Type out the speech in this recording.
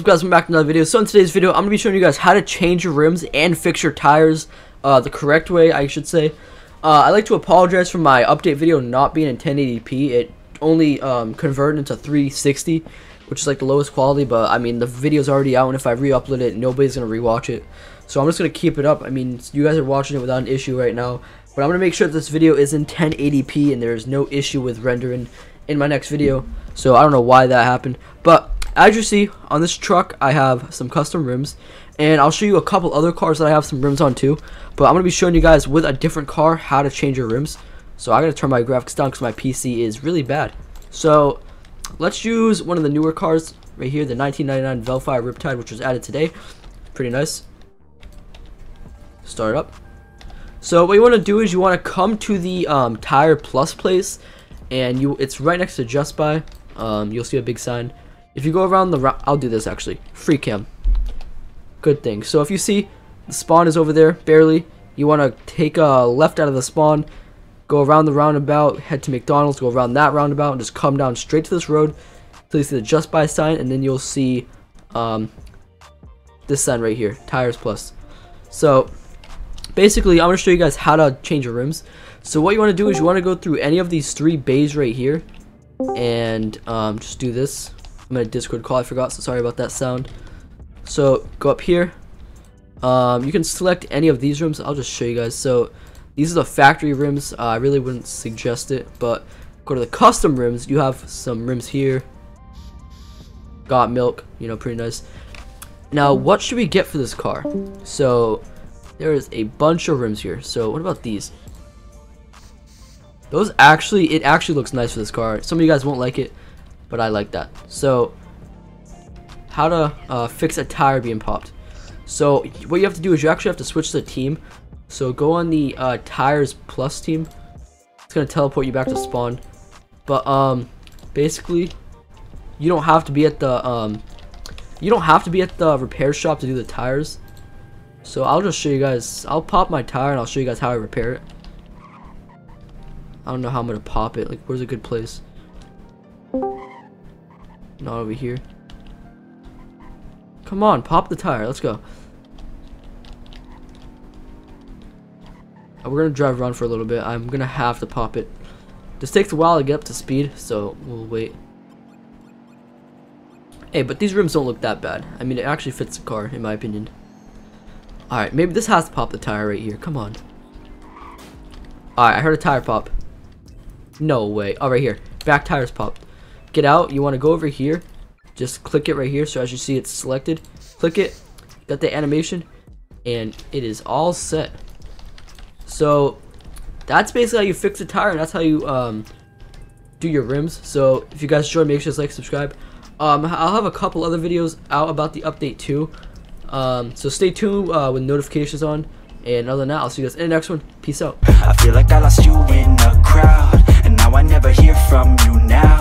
What's up guys, welcome back to another video. So in today's video, I'm going to be showing you guys how to change your rims and fix your tires uh, the correct way, I should say. Uh, I'd like to apologize for my update video not being in 1080p. It only um, converted into 360, which is like the lowest quality, but I mean, the video's already out, and if I re-upload it, nobody's going to rewatch it. So I'm just going to keep it up. I mean, you guys are watching it without an issue right now, but I'm going to make sure this video is in 1080p and there's no issue with rendering in my next video. So I don't know why that happened, but as you see on this truck I have some custom rims and I'll show you a couple other cars that I have some rims on too but I'm gonna be showing you guys with a different car how to change your rims. So I gotta turn my graphics down because my PC is really bad. So let's use one of the newer cars right here the 1999 Velfire Riptide which was added today. Pretty nice. Start up. So what you want to do is you want to come to the um, tire plus place and you it's right next to just buy. Um, you'll see a big sign if you go around the I'll do this actually. Free cam. Good thing. So if you see the spawn is over there, barely, you want to take a left out of the spawn, go around the roundabout, head to McDonald's, go around that roundabout, and just come down straight to this road until you see the Just Buy sign, and then you'll see um, this sign right here, Tires Plus. So basically, I'm going to show you guys how to change your rims. So what you want to do is you want to go through any of these three bays right here, and um, just do this. I'm in a Discord call, I forgot, so sorry about that sound. So, go up here. Um, you can select any of these rims. I'll just show you guys. So, these are the factory rims. Uh, I really wouldn't suggest it, but go to the custom rims. You have some rims here. Got milk, you know, pretty nice. Now, what should we get for this car? So, there is a bunch of rims here. So, what about these? Those actually, it actually looks nice for this car. Some of you guys won't like it but I like that. So, how to uh, fix a tire being popped. So, what you have to do is you actually have to switch the team. So, go on the uh, tires plus team. It's going to teleport you back to spawn. But, um, basically, you don't have to be at the, um, you don't have to be at the repair shop to do the tires. So, I'll just show you guys, I'll pop my tire and I'll show you guys how I repair it. I don't know how I'm going to pop it. Like, where's a good place? Not over here. Come on, pop the tire. Let's go. We're gonna drive around for a little bit. I'm gonna have to pop it. This takes a while to get up to speed, so we'll wait. Hey, but these rims don't look that bad. I mean, it actually fits the car, in my opinion. Alright, maybe this has to pop the tire right here. Come on. Alright, I heard a tire pop. No way. Oh, right here. Back tires popped get out, you want to go over here. Just click it right here. So as you see, it's selected. Click it. Got the animation. And it is all set. So that's basically how you fix a tire. And that's how you um, do your rims. So if you guys enjoyed, make sure to like, subscribe. Um, I'll have a couple other videos out about the update too. Um, so stay tuned uh, with notifications on. And other than that, I'll see you guys in the next one. Peace out. I feel like I lost you in crowd. And now I never hear from you now